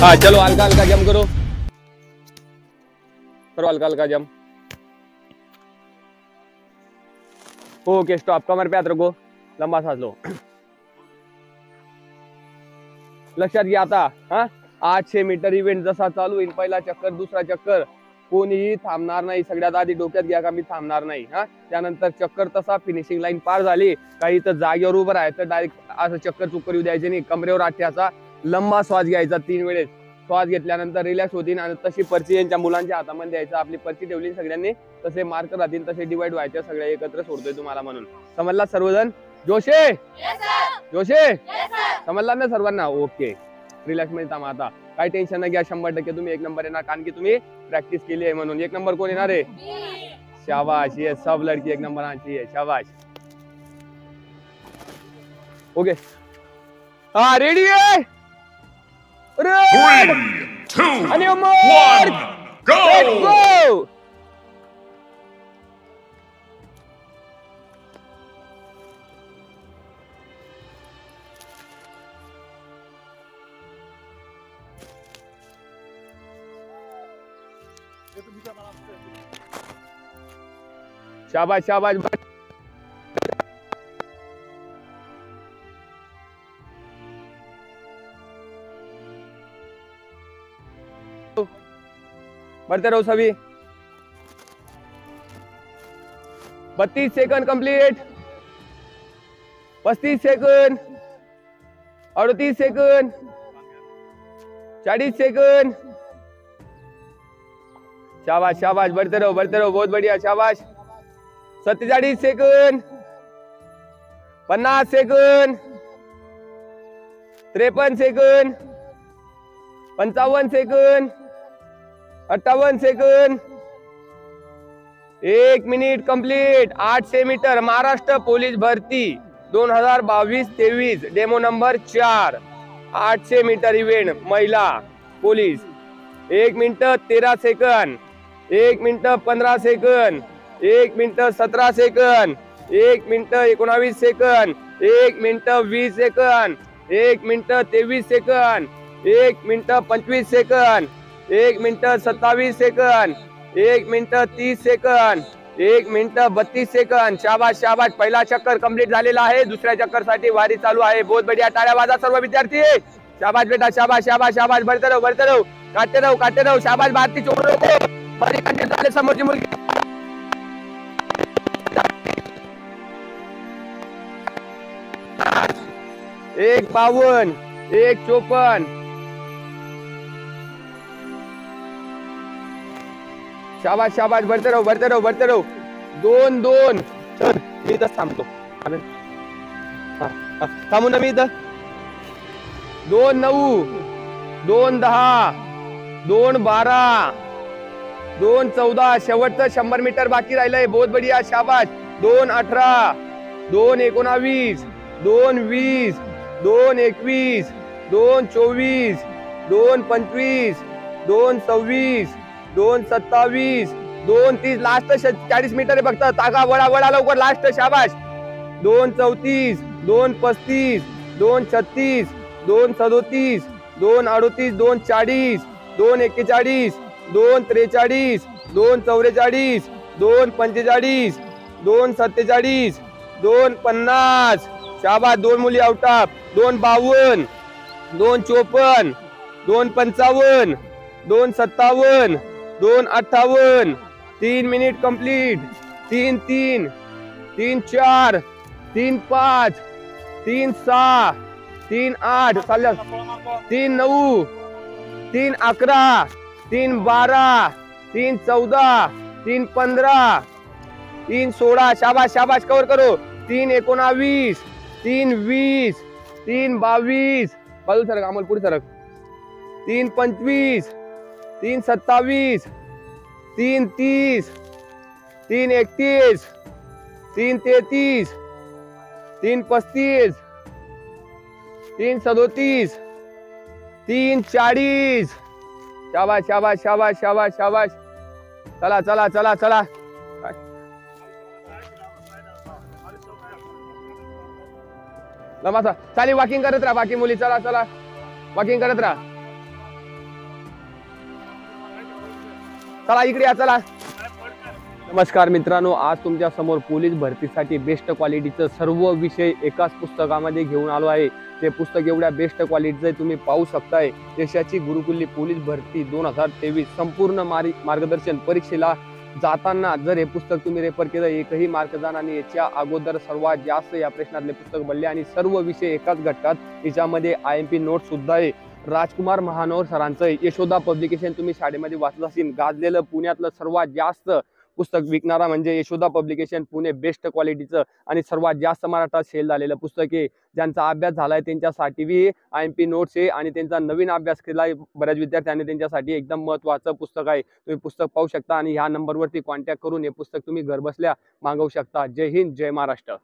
हाँ चलो हल्का हल्का जम करो. करो हल्का हल्का जम ओके स्टॉप कमर पे हाथ रखो. लंबा सांस लो. लक्षात घ्या आता. हा? आठशे मीटर इव्हेंट जसा चालू होईल पहिला चक्कर दुसरा चक्कर. कोणीही थांबणार नाही. सगळ्यात आधी डोक्यात घ्या का मी थांबणार नाही. हा? त्यानंतर चक्कर तसा फिनिशिंग लाईन पार झाली. काही तर जागेवर उभं राहायचं. डायरेक्ट असं चक्कर चुक्कर येऊ द्यायचे नाही. कमरेवर आठ्याचा लंबा श्वास घ्यायचा तीन वेळेस. श्वास घेतल्यानंतर रिलॅक्स होतील आणि तशी पर्ची यांच्या मुलांच्या हातामध्ये द्यायचं. आपली पर्ची ठेवली सगळ्यांनी तसे मार्क राहतील तसे डिवाइड व्हायचे सगळ्या एकत्र सोडतोय तुम्हाला म्हणून. समजला सर्वजण? जोशे? जोशे? समजला ना सर्वांना? ओके रिलॅक्समध्ये थांबा आता. काय टेन्शन नाही घ्या शंभर टक्के तुम्ही एक नंबर येणार. कारण की तुम्ही प्रॅक्टिस केली आहे म्हणून. एक नंबर कोण येणार आहे? शाबाश. ये सब लड़की एक नंबर आनी चाहिए शाबाश. ओके हाँ रेडी है red Three, two, आणि one, Let's go! go! शाबाश शाबाश बढ़ते रहो सभी। बत्तीस सेकंड कंप्लीट। पस्तीस सेकंड अडतीस सेकंड। चालीस सेकंड। शाबाश शाबाश, बढ़ते रहो बढ़ते रहो, बहुत बढ़िया, शाबाश। सत्तेचाळीस सेकंड। पन्नास सेकंड। त्रेपन्न सेकंड। पंचावन्न सेकंड। अठ्ठावन्न सेकंद. एक मिनिट कंप्लीट. आठशे मीटर महाराष्ट्र पोलीस भरती. दोन हजार बावीस तेवीस डेमो नंबर चार. आठशे मीटर इव्हेंट महिला पोलीस. एक मिनिट तेरा सेकंद. एक मिनिट पंधरा सेकंद. एक मिनिट सतरा सेकंद. एक मिनिट एकोणावीस सेकंद. एक मिनिट वीस सेकंद. एक मिनिट तेवीस सेकंद. एक मिनिट पंचवीस सेकंद. एक मिनिट सत्तावीस सेकंद एक मिनिट तीस सेकंद एक मिनिट बत्तीस सेकंद. शाबाश शाबाश पहिला चक्कर कंप्लीट झालेला आहे. दुसऱ्या चक्करसाठी वारी चालू आहे. बहुत बढिया. टाळ्या वाजा सर्व विद्यार्थी. शाबाश बेटा शाबाश शाबाश शाबाश भरते रहो भरते रहो काटते रहो काटते रहो शाबाश भारती छोड़ झाले समोरची मुलगी. एक बावन एक चोपन्न. शाबाश शाबाश भरते राहू भरते राहू भरते राहू. दोन दोन. चल मी इथं थांबतो. थांबू ना मी इथं. दोन नऊ. दोन दहा. दोन बारा. दोन चौदा. शेवटचं शंभर मीटर बाकी राहिलंय. बहुत बढिया शाबाश दोन अठरा. दोन एकोणावीस. दोन वीस. दोन एकवीस. दोन चोवीस. दोन पंचवीस. दोन सव्वीस. दोन सत्तावीस. दोन तीस. लास्ट चाळीस मीटर आहे फक्त. तागा वडा वडा लवकर. लास्ट शाबाश दोन चौतीस. दोन पस्तीस. दोन छत्तीस. दोन सदोतीस. दोन अडोतीस. दोन चाळीस. दोन एक्केचाळीस. दोन त्रेचाळीस. दोन चौवेचाळीस. दोन पंचेचाळीस. दोन सत्तेचाळीस. दोन पन्नास. शाबास. दोन मुली आउटाप दोन बावन्न. दोन चोपन्न. दोन पंचावन्न. दोन सत्तावन्न. दोन अठ्ठावन्न तीन मिनिट कंप्लीट तीन तीन तीन चार तीन पाच तीन सहा तीन आठ चालल्या तीन नऊ तीन अकरा तीन बारा तीन चौदा तीन पंधरा तीन सोळा शाबाश शाबाश कवर करो. तीन एकोणावीस तीन वीस तीन बावीस. बाजू सरक अमोल पुढे सरक. तीन पंचवीस तीन सत्तावीस तीन तीस तीन एकतीस तीन तेहतीस तीन पस्तीस तीन सदोतीस तीन चाळीस. शाबाश शाबाश शाबाश शाबाश शाबाश चला चला चला चला. नमस्कार. वॉकिंग करत राहा बाकी मुली. चला चला. वॉकिंग करत राहा. चला इकडे या चला. नमस्कार मित्रांनो आज तुमच्यासमोर पोलीस भरतीसाठी बेस्ट क्वालिटीचं सर्व विषय एकाच पुस्तकामध्ये घेऊन आलो आहे. ते पुस्तक एवढ्या बेस्ट क्वालिटीचं आहे तुम्ही पाहू शकताय. देशाची गुरुकुल्ली पोलीस भरती दोन हजार तेवीस संपूर्ण मारी मार्गदर्शन परीक्षेला जाताना जर हे पुस्तक तुम्ही रेफर केलं एकही मार्क जाणार आणि याच्या अगोदर सर्वात जास्त या प्रश्नातले पुस्तक बनले आणि सर्व विषय एकाच घटकात. याच्यामध्ये आय एम पी नोट सुद्धा आहे. राजकुमार महानोर सरांचं यशोदा पब्लिकेशन तुम्ही शाळेमध्ये वाचलं असेल. गाजलेलं पुण्यातलं सर्वात जास्त पुस्तक विकणारा म्हणजे यशोदा पब्लिकेशन पुणे बेस्ट क्वालिटीचं आणि सर्वात जास्त मराठा सेल झालेलं पुस्तक आहे. ज्यांचा अभ्यास झालाय त्यांच्यासाठी B I M P notes आहे आणि त्यांचा नवीन अभ्यास केलाय बऱ्याच विद्यार्थ्यांनी त्यांच्यासाठी एकदम महत्त्वाचं पुस्तक आहे. तुम्ही पुस्तक पाहू शकता आणि ह्या नंबरवरती कॉन्टॅक्ट करून हे पुस्तक तुम्ही घरबसल्या मागवू शकता. जय हिंद जय महाराष्ट्र.